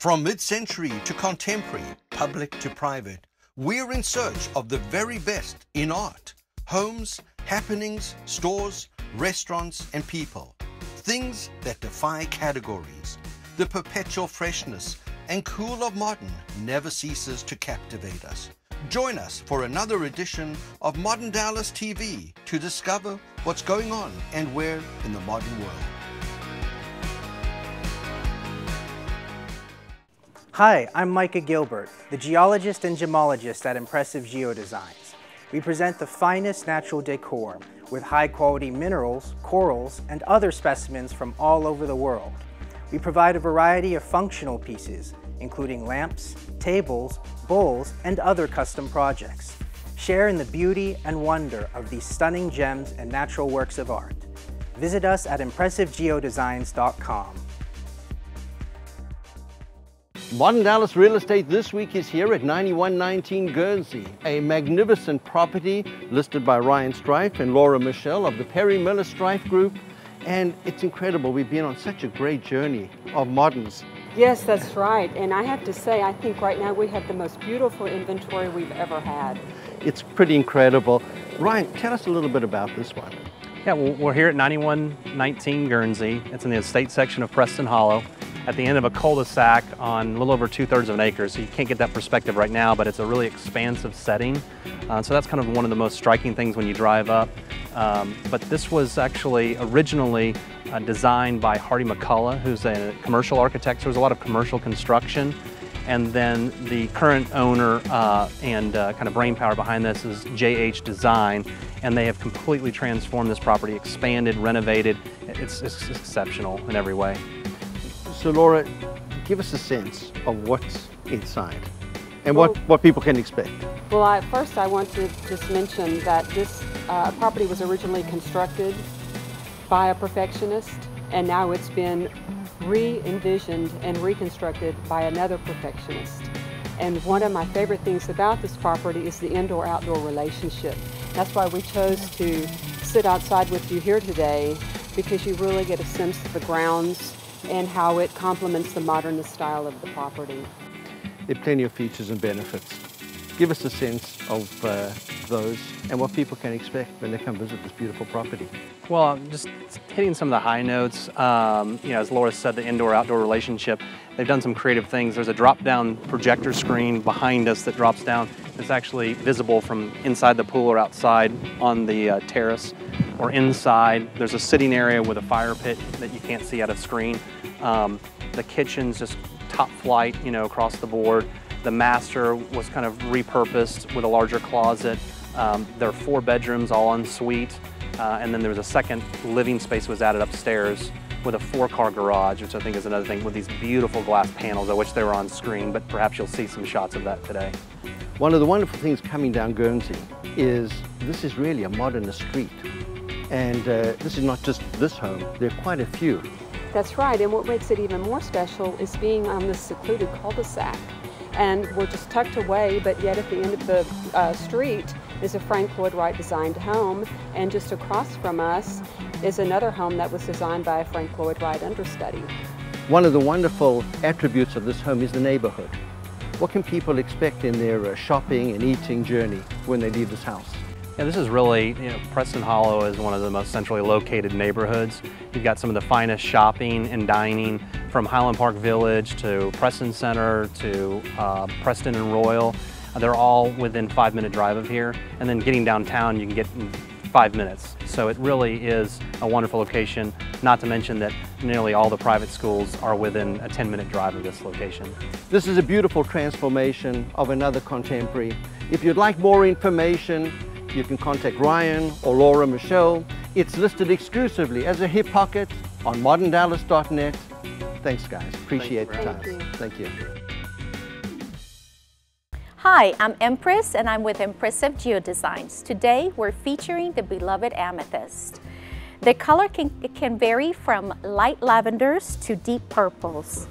From mid-century to contemporary, public to private, we're in search of the very best in art, homes, happenings, stores, restaurants, and people. Things that defy categories. The perpetual freshness and cool of modern never ceases to captivate us. Join us for another edition of Modern Dallas TV to discover what's going on and where in the modern world. Hi, I'm Micah Gilbert, the geologist and gemologist at Impressive Geodesigns. We present the finest natural decor with high-quality minerals, corals, and other specimens from all over the world. We provide a variety of functional pieces, including lamps, tables, bowls, and other custom projects. Share in the beauty and wonder of these stunning gems and natural works of art. Visit us at ImpressiveGeodesigns.com. Modern Dallas Real Estate this week is here at 9119 Guernsey, a magnificent property listed by Ryan Streiff and Laura Michelle of the Perry Miller Streiff Group. And it's incredible, we've been on such a great journey of moderns. Yes, that's right. And I have to say, I think right now we have the most beautiful inventory we've ever had. It's pretty incredible. Ryan, tell us a little bit about this one. Yeah, well, we're here at 9119 Guernsey. It's in the estate section of Preston Hollow at the end of a cul-de-sac on a little over two-thirds of an acre. So you can't get that perspective right now, but it's a really expansive setting. Uh, so that's kind of one of the most striking things when you drive up. Um, but this was actually originally uh, designed by Hardy McCullough, who's a commercial architect. So there's a lot of commercial construction. And then the current owner uh, and uh, kind of brain power behind this is JH Design, and they have completely transformed this property, expanded, renovated. It's, it's exceptional in every way. So Laura, give us a sense of what's inside and well, what, what people can expect. Well, I, first I want to just mention that this uh, property was originally constructed by a perfectionist and now it's been re-envisioned and reconstructed by another perfectionist. And one of my favorite things about this property is the indoor-outdoor relationship. That's why we chose to sit outside with you here today because you really get a sense of the grounds and how it complements the modernist style of the property. There are plenty of features and benefits. Give us a sense of uh, those and what people can expect when they come visit this beautiful property. Well, just hitting some of the high notes, um, you know, as Laura said, the indoor-outdoor relationship, they've done some creative things. There's a drop-down projector screen behind us that drops down. It's actually visible from inside the pool or outside on the uh, terrace or inside. There's a sitting area with a fire pit that you can't see out of screen. Um, the kitchen's just top flight, you know, across the board. The master was kind of repurposed with a larger closet. Um, there are four bedrooms, all en suite. Uh, and then there was a second living space was added upstairs with a four-car garage, which I think is another thing with these beautiful glass panels. I wish they were on screen, but perhaps you'll see some shots of that today. One of the wonderful things coming down Guernsey is this is really a modernist street. And uh, this is not just this home, there are quite a few. That's right, and what makes it even more special is being on this secluded cul-de-sac. And we're just tucked away, but yet at the end of the uh, street is a Frank Lloyd Wright designed home, and just across from us is another home that was designed by a Frank Lloyd Wright understudy. One of the wonderful attributes of this home is the neighborhood. What can people expect in their uh, shopping and eating journey when they leave this house? Yeah, this is really, you know, Preston Hollow is one of the most centrally located neighborhoods. You've got some of the finest shopping and dining from Highland Park Village to Preston Center to uh, Preston and Royal. They're all within five minute drive of here. And then getting downtown, you can get in five minutes. So it really is a wonderful location, not to mention that nearly all the private schools are within a 10 minute drive of this location. This is a beautiful transformation of another contemporary. If you'd like more information, you can contact Ryan or Laura Michelle. It's listed exclusively as a hip pocket on moderndallas.net. Thanks guys, appreciate the time. Thank you. Hi, I'm Empress and I'm with Impressive Geodesigns. Today we're featuring the beloved amethyst. The color can, can vary from light lavenders to deep purples.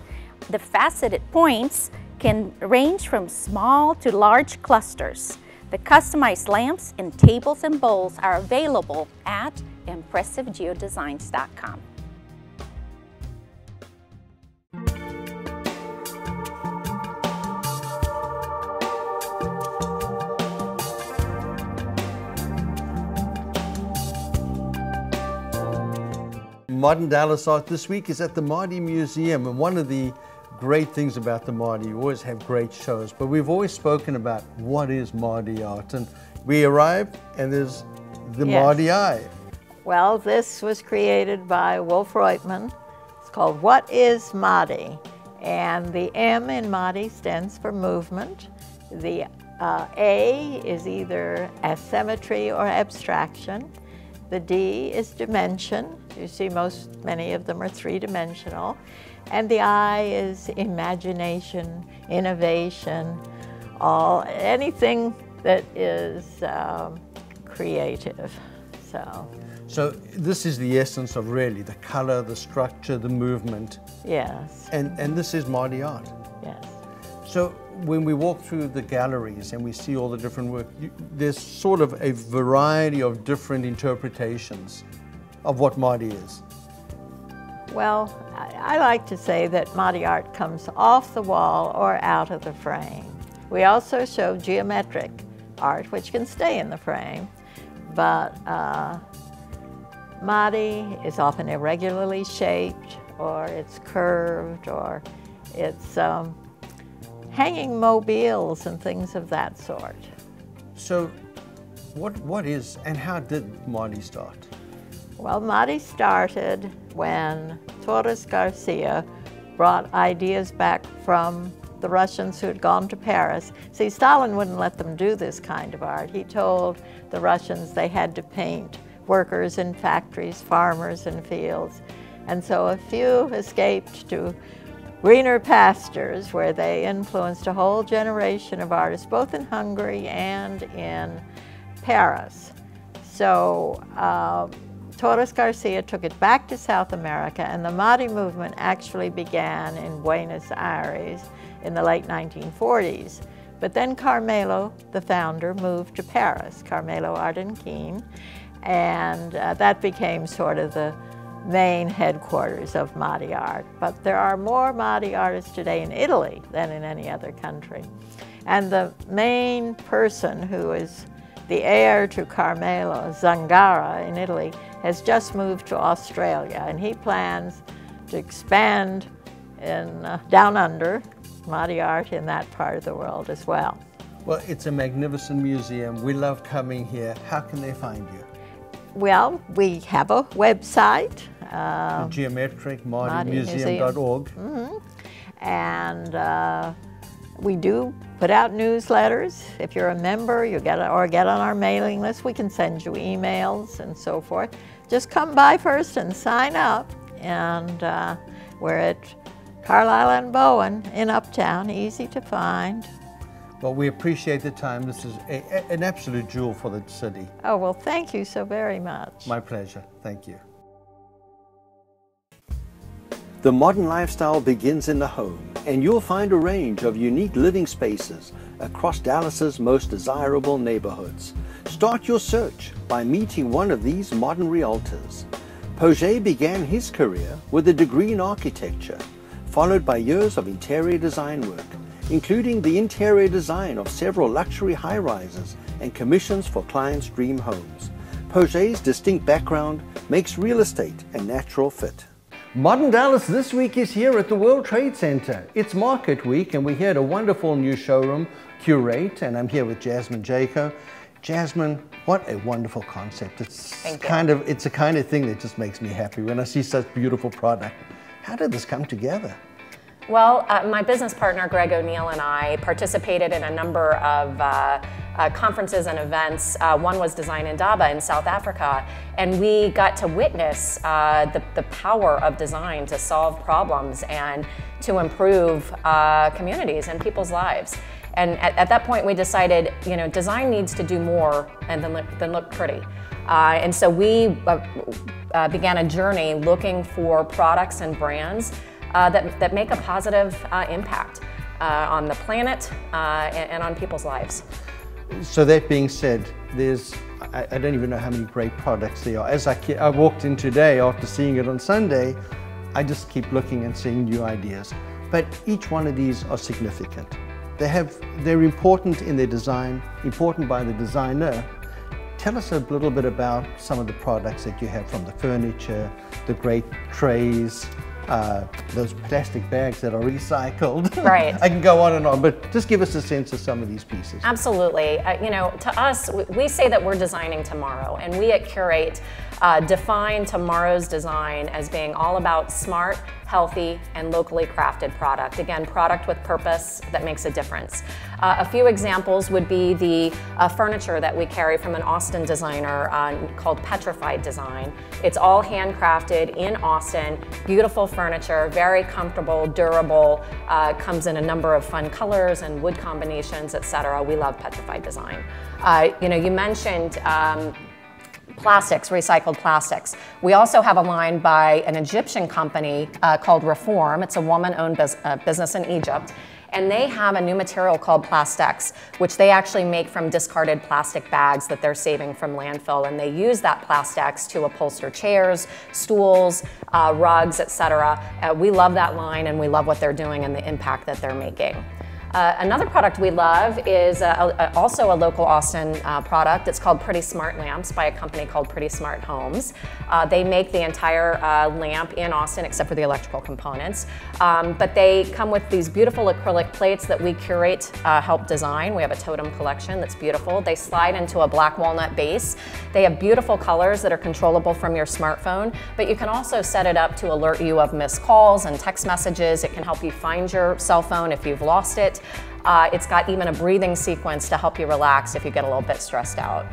The faceted points can range from small to large clusters. The customized lamps and tables and bowls are available at impressivegeodesigns.com. Modern Dallas Art this week is at the MADI Museum and one of the great things about the MADI, you always have great shows, but we've always spoken about what is MADI art. And we arrived and there's the Yes. MADI Eye. Well, this was created by Volf Roitman. It's called What is MADI? And the M in MADI stands for movement. The uh, A is either asymmetry or abstraction. The D is dimension. You see, most, many of them are three dimensional. And the I is imagination, innovation, all, anything that is um, creative. So, So this is the essence of really the color, the structure, the movement. yes, And, and this is MADI art. So when we walk through the galleries and we see all the different work, you, there's sort of a variety of different interpretations of what MADI is. Well, I, like to say that MADI art comes off the wall or out of the frame. We also show geometric art, which can stay in the frame, but uh, MADI is often irregularly shaped, or it's curved, or it's um, hanging mobiles and things of that sort. So what, what is and how did MADI start? Well, MADI started when Torres Garcia brought ideas back from the Russians who had gone to Paris. See, Stalin wouldn't let them do this kind of art. He told the Russians they had to paint workers in factories, farmers in fields. And so a few escaped to greener pastures where they influenced a whole generation of artists, both in Hungary and in Paris. So uh, Torres Garcia took it back to South America, and the MADI movement actually began in Buenos Aires in the late 1940s. But then Carmelo, the founder, moved to Paris, Carmelo Arden Quin, and uh, that became sort of the main headquarters of MADI art. But there are more MADI artists today in Italy than in any other country. And the main person who is the heir to Carmelo, Zangara in Italy, has just moved to Australia and he plans to expand in uh, down under MADI art in that part of the world as well. Well, it's a magnificent museum. We love coming here. How can they find you? Well, we have a website. Uh, Geometric, MADI madimuseum.org. and uh, we do put out newsletters. If you're a member, you get or get on our mailing list. We can send you emails and so forth. Just come by first and sign up. And uh, we're at Carlisle and Bowen in Uptown, easy to find. Well, we appreciate the time. This is a, a- an absolute jewel for the city. Oh well, thank you so very much. My pleasure. Thank you. The modern lifestyle begins in the home, and you'll find a range of unique living spaces across Dallas's most desirable neighborhoods. Start your search by meeting one of these modern realtors. Poget began his career with a degree in architecture, followed by years of interior design work, including the interior design of several luxury high rises and commissions for clients' dream homes. Poget's distinct background makes real estate a natural fit. Modern Dallas this week is here at the World Trade Center. It's Market Week, and we're here at a wonderful new showroom, CUR8, and I'm here with Jasmine Jaco. Jasmine, what a wonderful concept. It's kind of it's a kind of thing that just makes me happy when I see such beautiful product. How did this come together? Well, uh, my business partner Greg O'Neill and I participated in a number of uh, uh, conferences and events. Uh, one was Design Indaba in South Africa, and we got to witness uh, the, the power of design to solve problems and to improve uh, communities and people's lives. And at, at that point, we decided, you know, design needs to do more and than look, than look pretty. Uh, and so we uh, began a journey looking for products and brands that, that make a positive impact on the planet and, and on people's lives. So that being said, there's I, I don't even know how many great products there are. As I, I walked in today after seeing it on Sunday, I just keep looking and seeing new ideas. But each one of these are significant. They have they're important in their design, important by the designer. tell us a little bit about some of the products that you have from the furniture, the great trays, uh, those plastic bags that are recycled. Right. I can go on and on, but just give us a sense of some of these pieces. Absolutely. Uh, you know, to us, we say that we're designing tomorrow, and we at CUR8 uh, define tomorrow's design as being all about smart, healthy, and locally crafted product. Again, product with purpose that makes a difference. Uh, a few examples would be the uh, furniture that we carry from an Austin designer uh, called Petrified Design. It's all handcrafted in Austin, beautiful furniture, very comfortable, durable, uh, comes in a number of fun colors and wood combinations, etc. We love Petrified Design. Uh, you know, you mentioned um, plastics, recycled plastics. We also have a line by an Egyptian company uh, called Reform. It's a woman-owned bus uh, business in Egypt. And they have a new material called Plastex, which they actually make from discarded plastic bags that they're saving from landfill. And they use that Plastex to upholster chairs, stools, uh, rugs, etc. Uh, we love that line and we love what they're doing and the impact that they're making. Uh, another product we love is uh, a, also a local Austin uh, product. It's called Pretty Smart Lamps by a company called Pretty Smart Homes. Uh, they make the entire uh, lamp in Austin except for the electrical components. Um, but they come with these beautiful acrylic plates that we curate, help design. We have a totem collection that's beautiful. They slide into a black walnut base. They have beautiful colors that are controllable from your smartphone, but you can also set it up to alert you of missed calls and text messages. It can help you find your cell phone if you've lost it. Uh, it's got even a breathing sequence to help you relax if you get a little bit stressed out.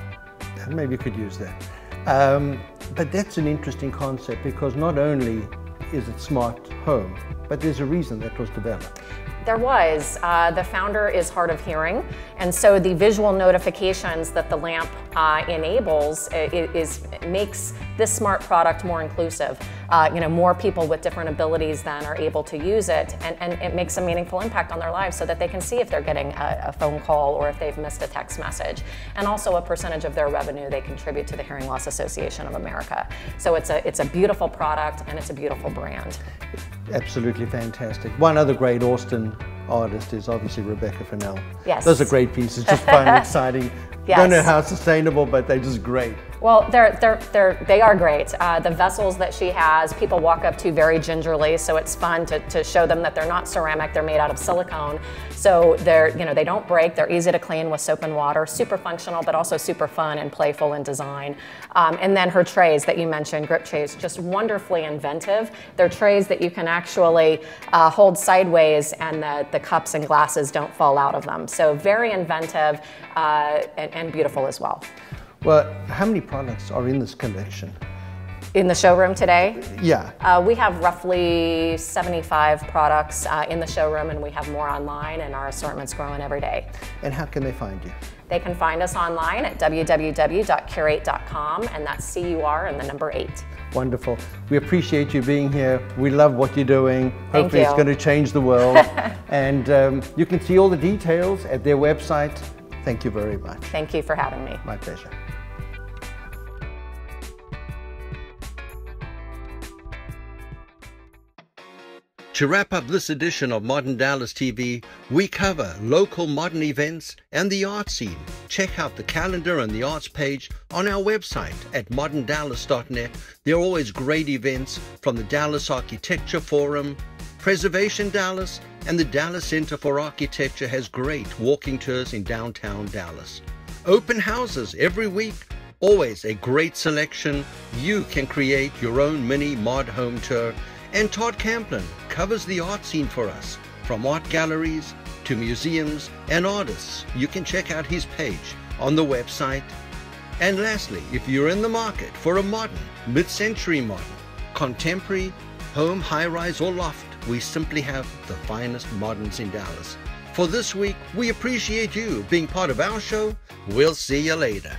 Maybe you could use that. Um, but that's an interesting concept because not only is it smart home, but there's a reason that was developed. There was. Uh, the founder is hard of hearing, and so the visual notifications that the lamp uh, enables uh, is, is, makes this smart product more inclusive. Uh, you know, more people with different abilities then are able to use it, and, and it makes a meaningful impact on their lives so that they can see if they're getting a, a phone call or if they've missed a text message, and also a percentage of their revenue they contribute to the Hearing Loss Association of America. So it's a it's a beautiful product and it's a beautiful brand. Absolutely fantastic. One other great Austin artist is obviously Rebecca Fennell. Yes. Those are great pieces, just fun and exciting. Yes. Don't know how sustainable, but they're just great. Well, they're, they're, they're, they are great. Uh, the vessels that she has, people walk up to very gingerly, so it's fun to, to show them that they're not ceramic, they're made out of silicone. So they're, you know, they don't break, they're easy to clean with soap and water, super functional, but also super fun and playful in design. Um, and then her trays that you mentioned, grip trays, just wonderfully inventive. They're trays that you can actually uh, hold sideways and the, the cups and glasses don't fall out of them. So very inventive uh, and, and beautiful as well. Well, how many products are in this collection? In the showroom today? Yeah. Uh, we have roughly 75 products uh, in the showroom and we have more online and our assortment's growing every day. And how can they find you? They can find us online at www.curate.com and that's C-U-R and the number eight. Wonderful. We appreciate you being here. We love what you're doing. Thank Hopefully you. it's going to change the world. and um, you can see all the details at their website. Thank you very much. Thank you for having me. My pleasure. To wrap up this edition of Modern Dallas TV, we cover local modern events and the art scene. Check out the calendar and the arts page on our website at moderndallas.net. There are always great events from the Dallas Architecture Forum, Preservation Dallas, and the Dallas Center for Architecture has great walking tours in downtown Dallas. Open houses every week. Always a great selection. You can create your own mini mod home tour. And Todd Camplin covers the art scene for us, from art galleries to museums and artists. You can check out his page on the website. And lastly, if you're in the market for a modern, mid-century modern, contemporary, home, high-rise or loft, we simply have the finest moderns in Dallas. For this week, we appreciate you being part of our show. We'll see you later.